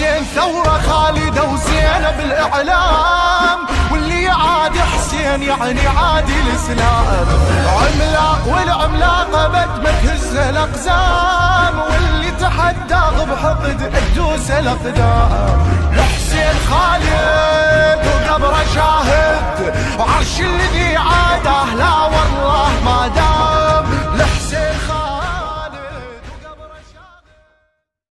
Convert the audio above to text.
حسين ثورة خالدة وزينة بالإعلام. واللي عاد حسين يعني عادي الإسلام. عملاق والعملاق أبد ما تهزه الأقزام. واللي تحدى بحقد تدوس الأقدام. حسين خالد وقبره شاهد وعرش الذي عاده